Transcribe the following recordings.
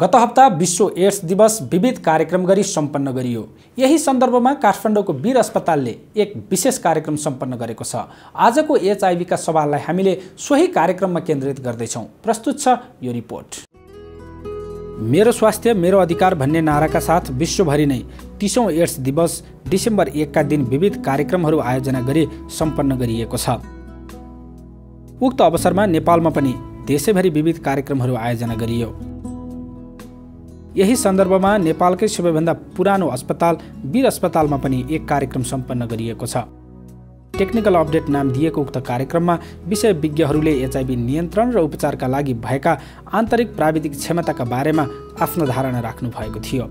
गत हप्ता विश्व एड्स दिवस विविध कार्यक्रम गरी सम्पन्न गरियो। यही सन्दर्भमा काठमाडौँको वीर अस्पतालले एक विशेष कार्यक्रम सम्पन्न गरेको छ। आजको एचआइभीका सवाललाई हामीले सोही कार्यक्रममा केन्द्रित गर्दैछौँ। प्रस्तुत छ यो रिपोर्ट। मेरो स्वास्थ्य मेरो अधिकार भन्ने नाराका साथ विश्वभरि नै तिसौँ एड्स दिवस डिसेम्बर एकका दिन विविध कार्यक्रमहरू आयोजना गरी सम्पन्न गरिएको छ। उक्त अवसरमा नेपालमा पनि देशैभरि विविध कार्यक्रमहरू आयोजना गरियो। यही सन्दर्भमा नेपालकै सबैभन्दा पुरानो अस्पताल वीर अस्पतालमा पनि एक कार्यक्रम सम्पन्न गरिएको छ। टेक्निकल अपडेट नाम दिएको उक्त कार्यक्रममा विषय विज्ञहरूले एचआइभी नियन्त्रण र उपचारका लागि भएका आन्तरिक प्राविधिक क्षमताका बारेमा आफ्नो धारणा राख्नु भएको थियो।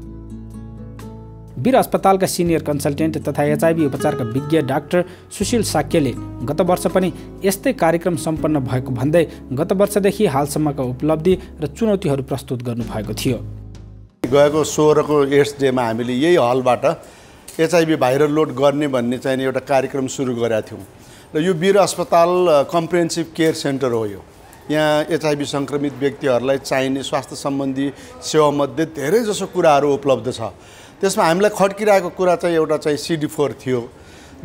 वीर अस्पतालका सिनियर कन्सल्टेन्ट तथा एचआइभी उपचारका विज्ञ डाक्टर सुशील साक्यले गत वर्ष पनि यस्तै कार्यक्रम सम्पन्न भएको भन्दै गत वर्षदेखि हालसम्मका उपलब्धि र चुनौतीहरू प्रस्तुत गर्नुभएको थियो। गएको सोह्रको एड्स डेमा हामीले यही हलबाट एचआइभी भाइरल लोड गर्ने भन्ने चाहिँ एउटा कार्यक्रम सुरु गरेका थियौँ। र यो वीर अस्पताल कम्प्रिहेन्सिभ केयर सेन्टर हो यो। यहाँ एचआइभी सङ्क्रमित व्यक्तिहरूलाई चाहिने स्वास्थ्य सम्बन्धी सेवामध्ये धेरै जसो कुराहरू उपलब्ध छ। त्यसमा हामीलाई खड्किरहेको कुरा चाहिँ एउटा चाहिँ सिडी फोर थियो।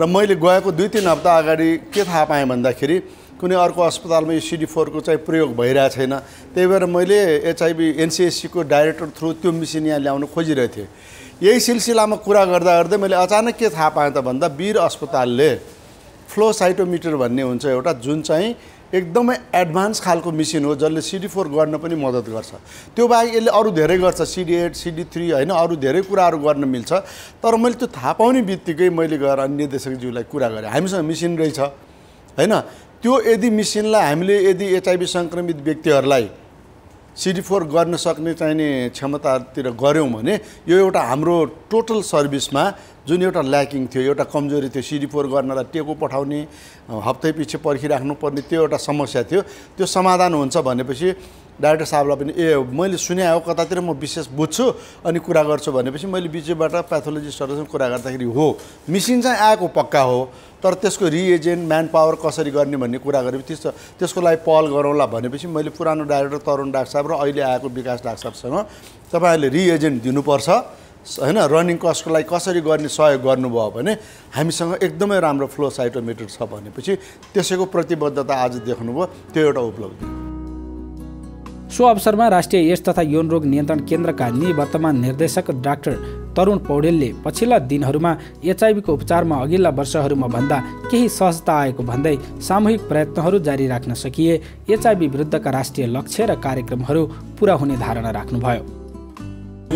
र मैले गएको दुई तिन हप्ता अगाडि के थाहा पाएँ भन्दाखेरि कुनै अर्को अस्पतालमा यो सिडी फोरको चाहिँ प्रयोग भइरहेको छैन। त्यही भएर मैले एचआइबी एनसिएससीको डाइरेक्टर थ्रु त्यो मिसिन यहाँ ल्याउनु खोजिरहेको थिएँ। यही सिलसिलामा कुरा गर्दा गर्दै मैले अचानक के थाहा पाएँ त भन्दा वीर अस्पतालले फ्लो साइटोमिटर भन्ने हुन्छ एउटा जुन चाहिँ एकदमै एडभान्स खालको मिसिन हो जसले सिडी फोर गर्न पनि मद्दत गर्छ। त्यो बाहेक यसले अरू धेरै गर्छ सिडी एट सिडी थ्री होइन अरू धेरै कुराहरू गर्न मिल्छ। तर मैले त्यो थाहा पाउने बित्तिकै मैले गएर निर्देशकज्यूलाई कुरा गरेँ। हामीसँग मिसिन रहेछ होइन? त्यो यदि मिसिनलाई हामीले यदि एचआइभी सङ्क्रमित व्यक्तिहरूलाई सिडी फोर गर्न सक्ने चाहिने क्षमतातिर गऱ्यौँ भने यो एउटा हाम्रो टोटल सर्भिसमा जुन एउटा ल्याकिङ थियो एउटा कमजोरी थियो सिडी फोर गर्नलाई टेको पठाउने हप्तै पछि पर्खिराख्नुपर्ने त्यो एउटा समस्या थियो। त्यो समाधान हुन्छ भनेपछि डाइरेक्टर साहबलाई पनि ए मैले सुने हो कतातिर म विशेष बुझ्छु अनि कुरा गर्छु भनेपछि मैले बिचबाट प्याथोलोजिस्टहरूसँग कुरा गर्दाखेरि हो मिसिन चाहिँ आएको पक्का हो तर त्यसको रिएजेन्ट म्यान पावर कसरी गर्ने भन्ने कुरा गरेपछि त्यस त्यसको लागि पहल गरौँला भनेपछि मैले पुरानो डाइरेक्टर तरुण डाक्टर साहब र अहिले आएको विकास डाक्टर साहबसँग तपाईँहरूले रिएजेन्ट दिनुपर्छ। होइन रनिङ कस्टको लागि कसरी गर्ने सहयोग गर्नुभयो भने हामीसँग एकदमै राम्रो फ्लो साइटोमिटर छ भनेपछि त्यसैको प्रतिबद्धता आज देख्नुभयो। त्यो एउटा उपलब्धि। सो अवसरमा राष्ट्रिय एड्स तथा यौन रोग नियन्त्रण केन्द्रका निवर्तमान निर्देशक डाक्टर तरुण पौडेलले पछिल्ला दिनहरूमा एचआइभीको उपचारमा अघिल्ला वर्षहरूमा भन्दा केही सहजता आएको भन्दै सामूहिक प्रयत्नहरू जारी राख्न सकिए। एचआइभी विरुद्धका राष्ट्रिय लक्ष्य र कार्यक्रमहरू पुरा हुने धारणा राख्नुभयो।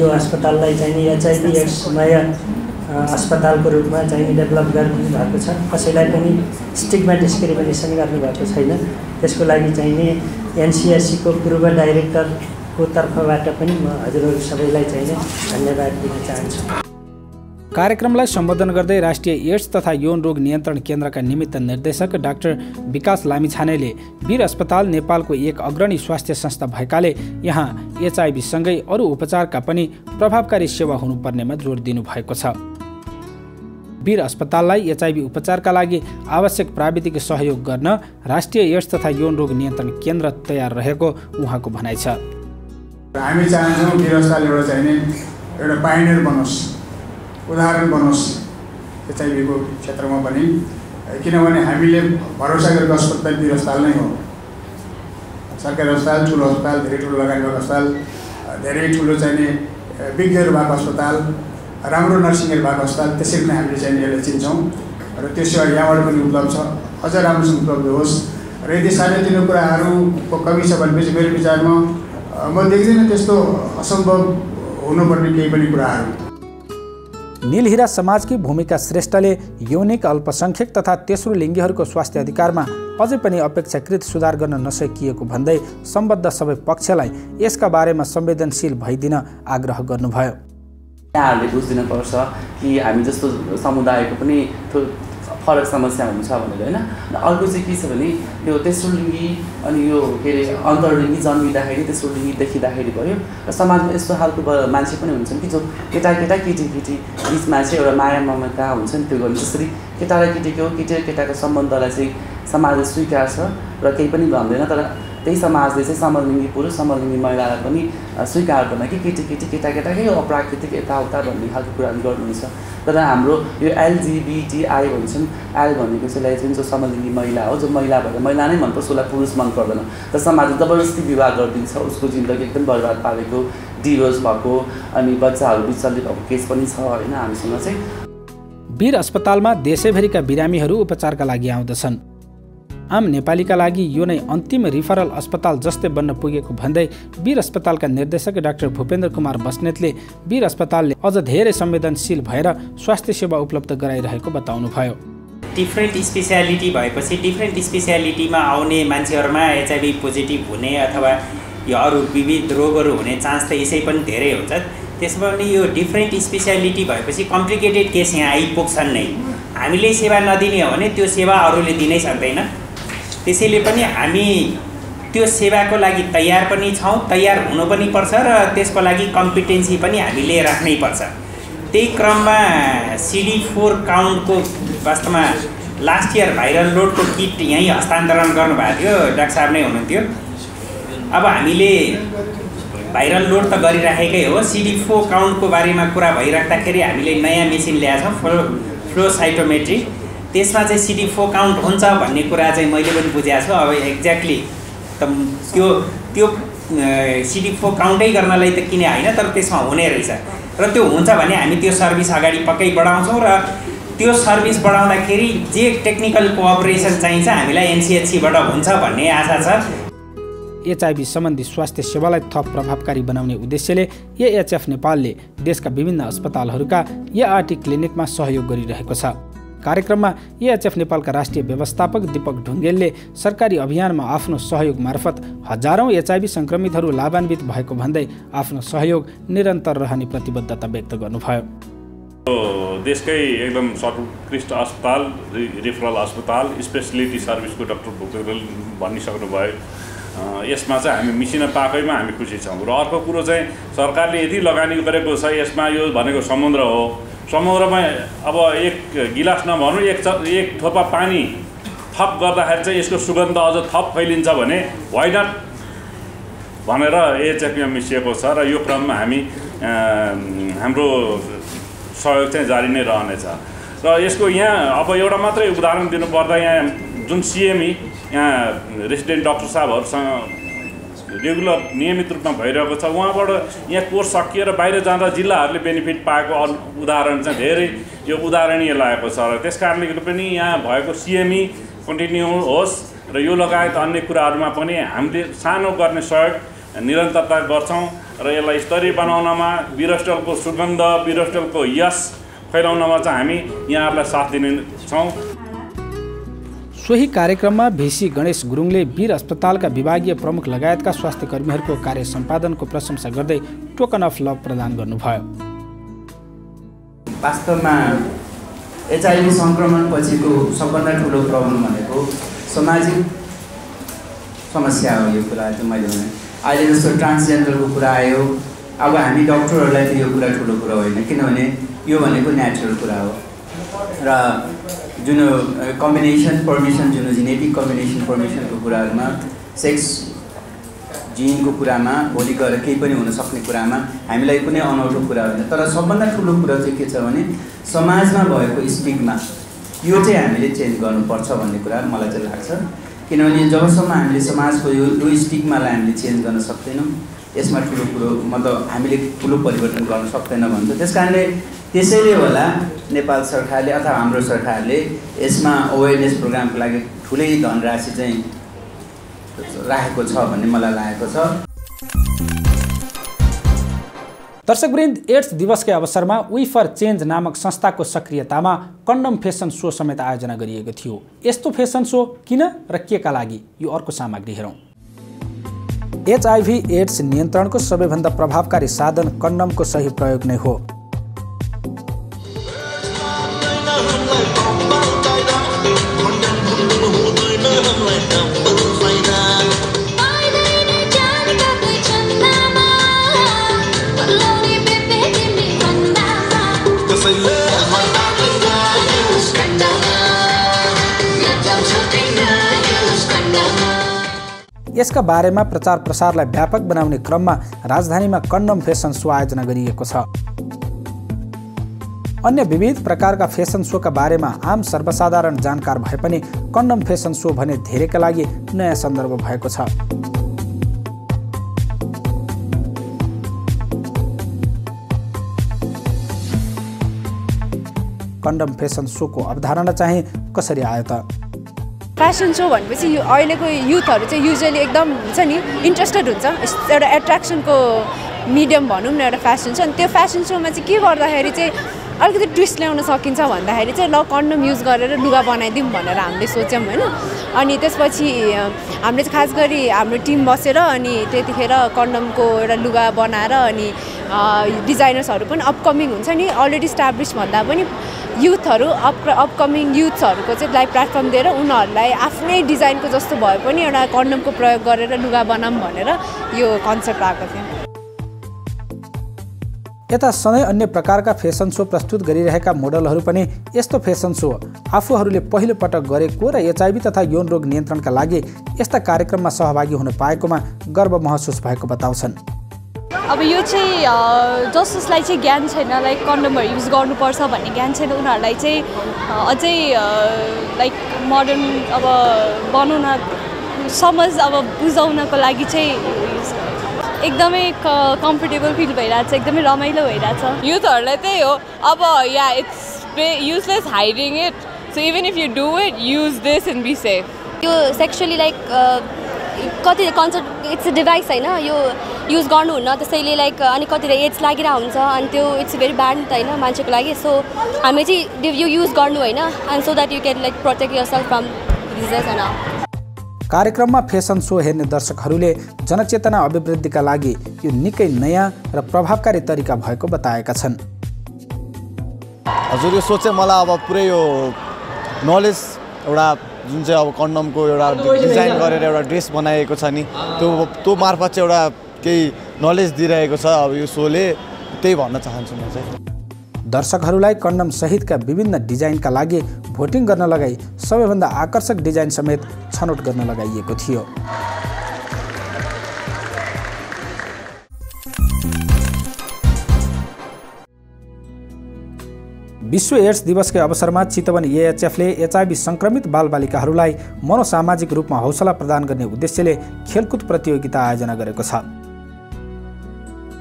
यो अस्पताललाई चाहिँ एचआइभी एड्स नयाँ अस्पतालको रूपमा चाहिँ डेभलप गर्नु भएको छ। कसैलाई पनि स्टिकमा डिस्क्रिमिनेसन गर्नुभएको छैन। त्यसको लागि चाहिँ एनसिएससीको पूर्व डाइरेक्टरको तर्फबाट पनि म हजुरहरू सबैलाई चाहिँ धन्यवाद दिन चाहन्छु। कार्यक्रमलाई सम्बोधन गर्दै राष्ट्रिय एड्स तथा यौन रोग नियन्त्रण केन्द्रका निमित्त निर्देशक डाक्टर विकास लामिछानेले वीर अस्पताल नेपालको एक अग्रणी स्वास्थ्य संस्था भएकाले यहाँ एचआइभीसँगै अरू उपचारका पनि प्रभावकारी सेवा हुनुपर्नेमा जोड दिनुभएको छ। वीर अस्पताललाई एचआइभी उपचारका लागि आवश्यक प्राविधिक सहयोग गर्न राष्ट्रिय एड्स तथा यौन रोग नियन्त्रण केन्द्र तयार रहेको उहाँको भनाइ छ। हामी चाहन्छौँ वीर अस्पताल एउटा चाहिने एउटा पाइनियर बनोस् उदाहरण बनोस् एचआइभीको क्षेत्रमा पनि। किनभने हामीले भरोसा गरेको अस्पताल वीर अस्पताल नै हो। सरकारी अस्पताल ठुलो अस्पताल धेरै ठुलो लगानी अस्पताल धेरै ठुलो चाहिने विज्ञहरू भएको अस्पताल राम्रो नर्सिङहरू भएको अस्पताल त्यसरी नै हामीले चाहिँ यसलाई चिन्छौँ र त्यो सेवा यहाँबाट पनि उपलब्ध छ। अझ राम्रोसँग उपलब्ध होस्। र यदि सानोतिनो कुराहरूको कमी छ भनेपछि मेरो विचारमा म देख्दिनँ त्यस्तो असम्भव हुनुपर्ने केही पनि कुराहरू। निलहिरा समाजकी भूमिका श्रेष्ठले यौनिक अल्पसङ्ख्यक तथा तेस्रो लिङ्गीहरूको स्वास्थ्य अधिकारमा अझै पनि अपेक्षाकृत सुधार गर्न नसकिएको भन्दै सम्बद्ध सबै पक्षलाई यसका बारेमा संवेदनशील भइदिन आग्रह गर्नुभयो। यहाँहरूले बुझिदिनु पर्छ कि हामी जस्तो समुदायको पनि फरक समस्या हुन्छ भनेर होइन? अर्को चाहिँ के छ भने यो तेस्रो लिङ्गी अनि यो के अरे अन्तर्लिङ्गी जन्मिँदाखेरि तेस्रो लिङ्गी देखिँदाखेरि भयो। र समाजमा यस्तो खालको मान्छे पनि हुन्छन् कि जो केटा केटा केटी बिचमा चाहिँ एउटा माया ममता हुन्छ नि त्यो गर्ने। जसरी केटा र केटीको केटी र केटाको सम्बन्धलाई चाहिँ समाजले स्वीकार छ र केही पनि भन्दैन तर त्यही समाजले चाहिँ समलिङ्गी पुरुष समलिङ्गी महिलालाई पनि स्वीकार गर्न कि केटी केटी केटा केटाकै अप्राकृतिक यताउता भन्ने खालको कुराहरू गर्नुहुन्छ। तर हाम्रो यो एलजिबिटिआई भन्छन् एल भनेको चाहिँ लेजबिन जो समलिङ्गी महिला हो जो महिला भएर महिला नै मनपर्छ उसलाई पुरुष मन पर्दैन र समाजले जबरजस्ती विवाह गरिदिन्छ उसको जिन्दगी एकदम बर्बाद पारेको डिभोर्स भएको अनि बच्चाहरू विचलित भएको केस पनि छ होइन हामीसँग चाहिँ। वीर अस्पतालमा देशैभरिका बिरामीहरू उपचारका लागि आउँदछन्। आम नेपालीका लागि यो नै अन्तिम रिफरल अस्पताल जस्तै बन्न पुगेको भन्दै वीर अस्पतालका निर्देशक डाक्टर भूपेन्द्र कुमार बस्नेतले वीर अस्पतालले अझ धेरै संवेदनशील भएर स्वास्थ्य सेवा उपलब्ध गराइरहेको बताउनुभयो। डिफ्रेन्ट स्पेसियालिटी भएपछि डिफ्रेन्ट स्पेसियालिटीमा आउने मान्छेहरूमा एचआइभी पोजिटिभ हुने अथवा यो अरू विविध रोगहरू हुने चान्स त यसै पनि धेरै हुन्छ। त्यसमा पनि यो डिफ्रेन्ट स्पेसियालिटी भएपछि कम्प्लिकेटेड केस यहाँ आइपुग्छन् नै। हामीले सेवा नदिने हो भने त्यो सेवा अरूले दिनै सक्दैन। त्यसैले पनि हामी त्यो सेवाको लागि तयार पनि छौँ तयार हुनु पनि पर्छ र त्यसको लागि कम्पिटेन्सी पनि हामीले राख्नै पर्छ। त्यही क्रममा सिडी फोर काउन्टको वास्तवमा लास्ट इयर भाइरल लोडको किट यहीँ हस्तान्तरण गर्नुभएको थियो डाक्टर साहब नै हुनुहुन्थ्यो। अब हामीले भाइरल लोड त गरिराखेकै हो सिडी फोर काउन्टको बारेमा कुरा भइराख्दाखेरि हामीले नयाँ मेसिन ल्याएको छौँ फ्लो फ्लो साइटोमेट्री त्यसमा चाहिँ सिडी फोर काउन्ट हुन्छ भन्ने कुरा चाहिँ मैले पनि बुझेको छु। अब एक्ज्याक्टली त त्यो त्यो सिडी फोर काउन्टै गर्नलाई त किने होइन तर त्यसमा हुने रहेछ। र त्यो हुन्छ भने हामी त्यो सर्भिस अगाडि पक्कै बढाउँछौँ र त्यो सर्भिस बढाउँदाखेरि जे टेक्निकल कोअपरेसन चाहिन्छ हामीलाई एनसिएचसीबाट हुन्छ भन्ने आशा छ। एचआइभी सम्बन्धी स्वास्थ्य सेवालाई थप प्रभावकारी बनाउने उद्देश्यले एएचएफ नेपालले देशका विभिन्न अस्पतालहरूका एआरटी क्लिनिकमा सहयोग गरिरहेको छ। कार्यक्रममा एएचएफ नेपालका राष्ट्रिय व्यवस्थापक दीपक ढुङ्गेलले सरकारी अभियानमा आफ्नो सहयोग मार्फत हजारौँ एचआइभी सङ्क्रमितहरू लाभान्वित भएको भन्दै आफ्नो सहयोग निरन्तर रहने प्रतिबद्धता व्यक्त गर्नुभयो। देशकै एकदम सर्वोत्कृष्ट अस्पताल रिफरल अस्पताल स्पेसलिटी सर्भिसको डक्टर भूपेन्द्र भनिसक्नु भयो अँ, यसमा चाहिँ हामी मिसिन पाएकैमा हामी खुसी छौँ। र अर्को कुरो चाहिँ सरकारले यति लगानी गरेको छ यसमा यो भनेको समुद्र हो। समुद्रमा अब एक गिलास नभनौँ एक एक थोपा पानी थप गर्दाखेरि चाहिँ यसको सुगन्ध अझ थप फैलिन्छ भने वाइ नट भनेर एएचएफमा मिसिएको छ र यो क्रममा हामी हाम्रो सहयोग चाहिँ जारी नै रहनेछ। र यसको यहाँ अब एउटा मात्रै उदाहरण दिनुपर्दा यहाँ जुन सिएमई यहाँ रेसिडेन्ट डक्टर साहबहरूसँग रेगुलर नियमित रूपमा भइरहेको छ। उहाँबाट यहाँ कोर्स सकिएर बाहिर जाँदा जिल्लाहरूले बेनिफिट पाएको उदाहरण चाहिँ धेरै यो उदाहरणीय लागेको छ। र त्यस कारणले पनि यहाँ भएको सिएमई कन्टिन्यू होस् र यो लगायत अन्य कुराहरूमा पनि हामीले सानो गर्ने सहयोग निरन्तरता गर्छौँ र यसलाई स्तरीय बनाउनमा वीरस्टलको सुगन्ध वीरस्टलको यश फैलाउनमा चाहिँ हामी यहाँहरूलाई साथ दिनेछौँ सोही कार्यक्रममा भिसी गणेश गुरुङले वीर अस्पतालका विभागीय प्रमुख लगायतका स्वास्थ्य कर्मीहरूको कार्य सम्पादनको प्रशंसा गर्दै टोकन अफ लभ प्रदान गर्नुभयो। वास्तवमा एचआइभी सङ्क्रमण पछिको सबभन्दा ठुलो प्रब्लम भनेको सामाजिक समस्या हो यो कुरा चाहिँ मैले भने। अहिले जस्तो ट्रान्सजेन्डरको कुरा आयो अब हामी डक्टरहरूलाई त यो कुरा ठुलो कुरा होइन किनभने यो भनेको नेचुरल कुरा हो। र जुन कम्बिनेसन पर्मिसन जुन जेनेटिक कम्बिनेसन पर्मिसनको कुराहरूमा सेक्स जिनको कुरामा भोलि गएर केही पनि हुनसक्ने कुरामा हामीलाई कुनै अनौठो कुरा होइन। तर सबभन्दा ठुलो कुरा चाहिँ के छ भने समाजमा भएको स्टिगमा यो चाहिँ हामीले चेन्ज गर्नुपर्छ भन्ने कुरा मलाई चाहिँ लाग्छ। किनभने जबसम्म हामीले समाजको यो यो स्टिगमालाई हामीले चेन्ज गर्न सक्दैनौँ। यसमा ठुलो कुरो मतलब हामीले ठुलो परिवर्तन गर्न सक्दैन भन्छ। त्यस कारणले त्यसैले होला नेपाल सरकारले अथवा हाम्रो सरकारले यसमा अवेरनेस प्रोग्रामको लागि ठुलै धनराशि चाहिँ राखेको छ भन्ने मलाई लागेको छ। दर्शकवृन्द एड्स दिवसकै अवसरमा वी फर चेन्ज नामक संस्थाको सक्रियतामा कन्डम फेसन सो समेत आयोजना गरिएको थियो। यस्तो फेसन सो किन र केका लागि? यो अर्को सामग्री हेरौँ। एचआइभी एड्स नियन्त्रणको सबैभन्दा प्रभावकारी साधन कन्डमको सही प्रयोग नै हो। यसका बारेमा प्रचार प्रसारलाई व्यापक बनाउने क्रममा राजधानीमा कन्डम फेसन सो आयोजना गरिएको छ। अन्य विविध प्रकारका फेसन सोका बारेमा आम सर्वसाधारण जानकार भए पनि कन्डम फेसन सो भने धेरैका लागि नयाँ सन्दर्भ भएको छ। कन्डम फेसन सोको अवधारणा चाहिँ कसरी आयो त? फेसन सो भनेपछि यो अहिलेको युथहरू चाहिँ युजली एकदम हुन्छ नि इन्ट्रेस्टेड हुन्छ। एउटा एट्र्याक्सनको मिडियम भनौँ न एउटा फेसन सो अनि त्यो फेसन सोमा चाहिँ के गर्दाखेरि चाहिँ अलिकति ट्विस्ट ल्याउन सकिन्छ भन्दाखेरि चाहिँ ल कन्डम युज गरेर लुगा बनाइदिउँ भनेर हामीले सोच्यौँ होइन। अनि त्यसपछि हामीले चाहिँ खास गरी हाम्रो टिम बसेर अनि त्यतिखेर कन्डमको एउटा लुगा बनाएर अनि डिजाइनर्सहरू पनि अपकमिङ हुन्छ नि। अलरेडी स्ट्याब्लिस भन्दा पनि युथहरू अप अपकमिङ युथ्सहरूको चाहिँ लाइभ प्लेटफर्म दिएर उनीहरूलाई आफ्नै डिजाइनको जस्तो भए पनि एउटा कन्डमको प्रयोग गरेर लुगा बनाऊँ भनेर यो कन्सेप्ट आएको थियो। यता सधैँ अन्य प्रकारका फेसन सो प्रस्तुत गरिरहेका मोडलहरू पनि यस्तो फेसन सो आफूहरूले पहिलो पटक गरेको र एचआइभी तथा यौन रोग नियन्त्रणका लागि यस्ता कार्यक्रममा सहभागी हुन पाएकोमा गर्व महसुस भएको बताउँछन्। अब यो चाहिँ जस जसलाई चाहिँ ज्ञान छैन लाइक कन्डमहरू युज गर्नुपर्छ भन्ने ज्ञान छैन उनीहरूलाई चाहिँ अझै लाइक मोडर्न अब बनाउन समझ अब बुझाउनको लागि चाहिँ एकदमै कम्फर्टेबल फिल भइरहेछ एकदमै रमाइलो भइरहेछ। युथहरूलाई त्यही हो अब या it's useless hiding it so even if you do it use this and be safe यो सेक्सुअली लाइक कति कन्सर्ट इट्स अ डिभाइस होइन यो युज गर्नुहुन्न त्यसैले लाइक अनि कतिवटा एड्स लागिरहेको हुन्छ अनि त्यो इट्स भेरी ब्याड नि त होइन मान्छेको लागि। सो हामी चाहिँ यो युज गर्नु होइन and so that you can like protect yourself from diseases होइन कार्यक्रममा फेसन सो हेर्ने दर्शकहरूले जनचेतना अभिवृद्धिका लागि यो निकै नयाँ र प्रभावकारी तरिका भएको बताएका छन्। हजुर यो सोच चाहिँ मलाई अब पुरै यो नलेज एउटा जुन चाहिँ अब कन्डमको एउटा डिजाइन गरेर एउटा ड्रेस बनाएको छ नि त्यो त्यो मार्फत चाहिँ एउटा केही नलेज दिइरहेको छ अब यो सोले त्यही भन्न चाहन्छु म चाहिँ। दर्शकहरूलाई कन्डम सहितका विभिन्न डिजाइनका लागि भोटिङ गर्न लगाई सबैभन्दा आकर्षक डिजाइन समेत छनौट गर्न लगाइएको थियो। विश्व एड्स दिवसकै अवसरमा चितवन एएचएफले एचआइभी सङ्क्रमित बालबालिकाहरूलाई मनोसामाजिक रूपमा हौसला प्रदान गर्ने उद्देश्यले खेलकुद प्रतियोगिता आयोजना गरेको छ।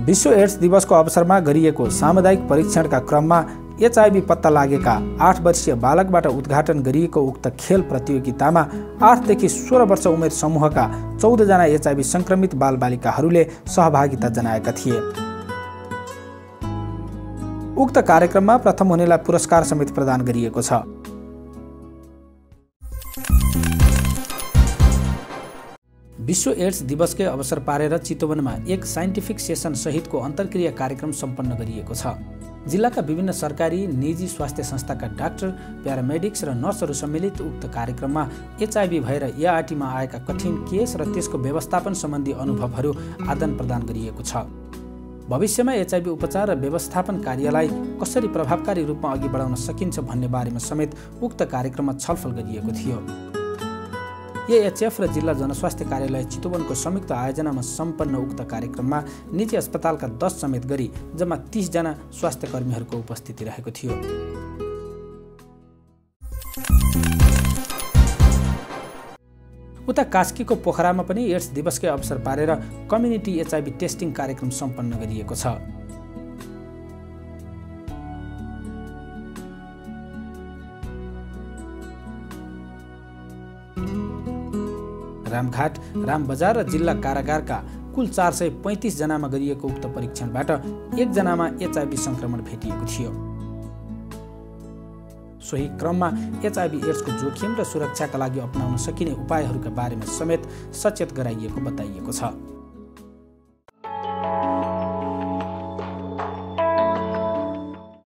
विश्व एड्स दिवसको अवसरमा गरिएको सामुदायिक परीक्षणका क्रममा एचआइभी पत्ता लागेका आठ वर्षीय बालकबाट उद्घाटन गरिएको उक्त खेल प्रतियोगितामा आठदेखि सोह्र वर्ष उमेर समूहका चौधजना एचआइभी सङ्क्रमित बालबालिकाहरूले सहभागिता जनाएका थिए। उक्त कार्यक्रममा प्रथम हुनेलाई पुरस्कार समेत प्रदान गरिएको छ। विश्व एड्स दिवसकै अवसर पारेर चितवनमा एक साइन्टिफिक सेसन सहितको अन्तर्क्रिया कार्यक्रम सम्पन्न गरिएको छ। जिल्लाका विभिन्न सरकारी निजी स्वास्थ्य संस्थाका डाक्टर प्यारामेडिक्स र नर्सहरू सम्मिलित उक्त कार्यक्रममा एचआइभी भएर एआरटीमा आएका कठिन केस र त्यसको व्यवस्थापन सम्बन्धी अनुभवहरू आदान प्रदान गरिएको छ। भविष्यमा एचआइभी उपचार र व्यवस्थापन कार्यलाई कसरी प्रभावकारी रूपमा अघि बढाउन सकिन्छ भन्ने बारेमा समेत उक्त कार्यक्रममा छलफल गरिएको थियो। एएचएफ र जिल्ला जनस्वास्थ्य कार्यालय चितवनको संयुक्त आयोजनामा सम्पन्न उक्त कार्यक्रममा निजी अस्पतालका दस समेत गरी जम्मा तिसजना स्वास्थ्य कर्मीहरूको उपस्थिति रहेको थियो। उता कास्कीको पोखरामा पनि एड्स दिवसकै अवसर पारेर कम्युनिटी एचआइभी टेस्टिङ कार्यक्रम सम्पन्न गरिएको छ। रामघाट रामबजार र जिल्ला कारागारका कुल चार सय पैँतिसजनामा गरिएको उक्त परीक्षणबाट एकजनामा एचआइभी सङ्क्रमण भेटिएको थियो। सोही क्रममा एचआइभी एड्सको जोखिम र सुरक्षाका लागि अप्नाउन सकिने उपायहरूका बारेमा समेत सचेत गराइएको बताइएको छ।